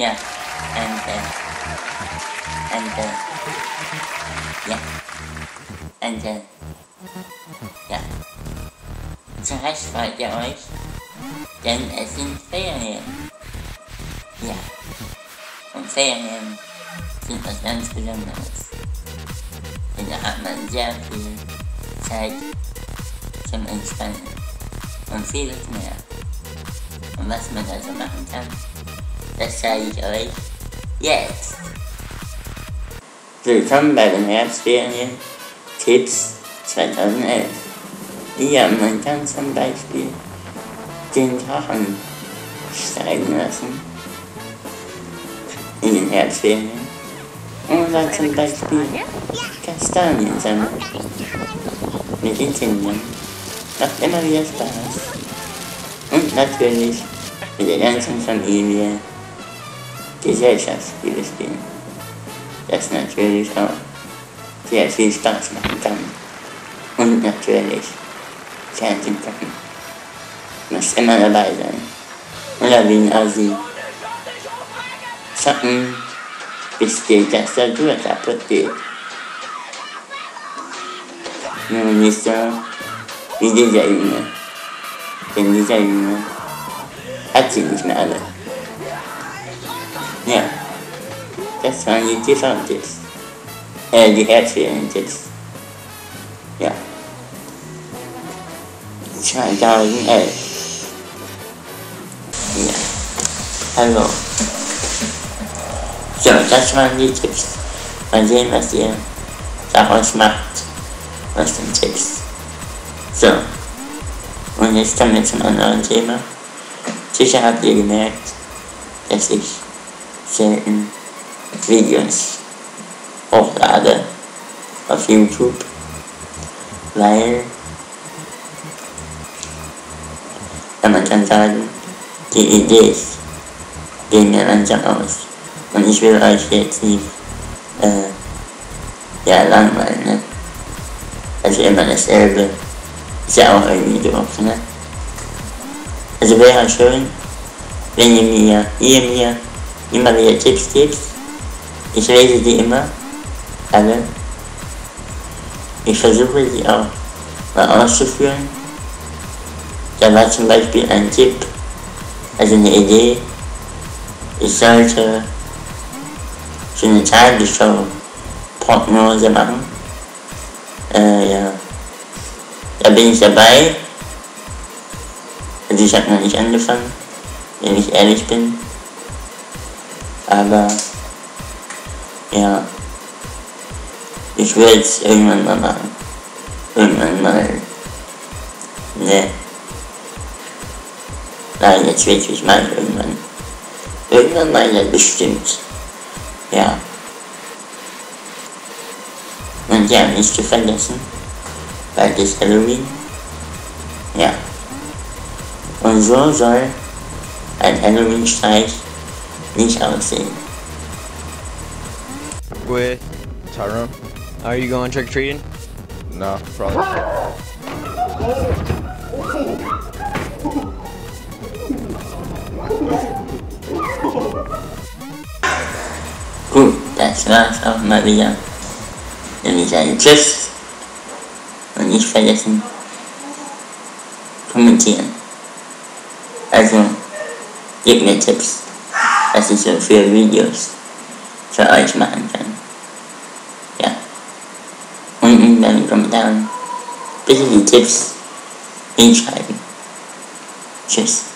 Ja, and then, and then, ja, and then, ja. Zurecht freut ihr euch, denn es sind Ferien. Ja, und Ferien sind was ganz Besonderes. Denn da hat man sehr viel Zeit zum Entspannen und vieles mehr. Und was man also machen kann, das zeige ich euch jetzt. Willkommen bei den Herbstferien Tipps 2011. Hier man kann zum Beispiel den Drachen steigen lassen in den Herbstferien. Oder zum Beispiel Kastanien sammeln mit den Kindern. Macht immer wieder Spaß. Und natürlich mit der ganzen Familie Gesellschaftsspiele spielen. Das natürlich auch sehr viel Spaß machen kann. Und natürlich Fernsehen gucken. Muss immer dabei sein. Oder wie ein Asi. Zocken, bis die Tastatur kaputt geht. Nur nicht so wie dieser Junge. Denn dieser Junge hat sie nicht mehr alle. Ja, das waren die TV-Tipps. Äh, die Herzferien-Tipps. Ja. 2011. Ja. Hallo. So, das waren die Tipps. Mal sehen, was ihr daraus macht. Aus den Tipps. So. Und jetzt kommen wir zum anderen Thema. Sicher habt ihr gemerkt, dass ich selten Videos hochlade auf YouTube, weil ja, man kann sagen, die Idee gehen mir langsam aus. Und ich will euch jetzt nicht äh, ja, langweilen, ne? Also immer dasselbe. Ist ja auch irgendwie doof, ne? Also wäre schön, wenn ihr mir, ihr mir immer wieder Tipps gibt. Ich lese die immer, alle. Ich versuche sie auch mal auszuführen. Da war zum Beispiel ein Tipp, also eine Idee, ich sollte so eine Tagesschau-Prognose machen. Äh, ja. Da bin ich dabei. Also ich habe noch nicht angefangen, wenn ich ehrlich bin. Aber ja, ich will es irgendwann mal machen. Irgendwann mal. Ne. Nein, jetzt wirklich mal irgendwann. Irgendwann mal ja bestimmt. Ja. Und ja, nicht zu vergessen, bald ist Halloween. Ja. Und so soll ein Halloween-Streich nicht aussehen. With Tyrone. Are you going trick or treating? No, probably. Gut, das war's auch mal wieder. Wenn ich sage Tschüss und nicht vergessen, kommentieren. Also, gebt mir Tipps, was ich so für Videos für euch machen kann. Ja. Unten bei den Kommentaren bitte die Tipps hinschreiben. Tschüss.